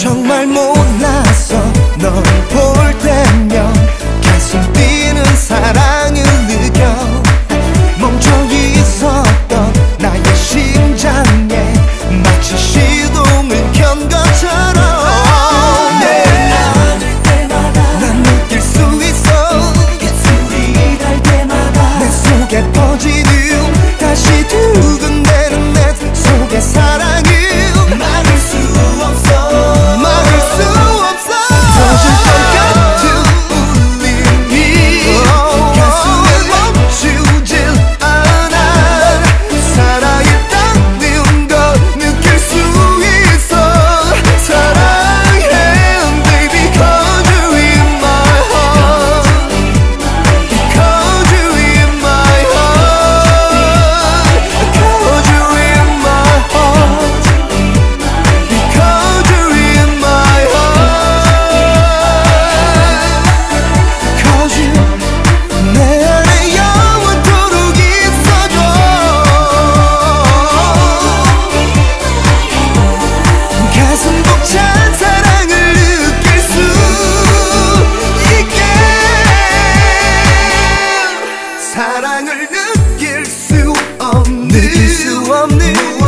정말 못났어 널 볼 때면 가슴 뛰는 사랑을 느껴. 멈춰 있었던 나의 심장에 마치 시동을 켠 것처럼. 난 느낄 수 있어. 이럴 때마다 내 속에 퍼지는 다시 두근대는 내 속에 사랑 사랑을 느낄 수 없는 느낄 수 없는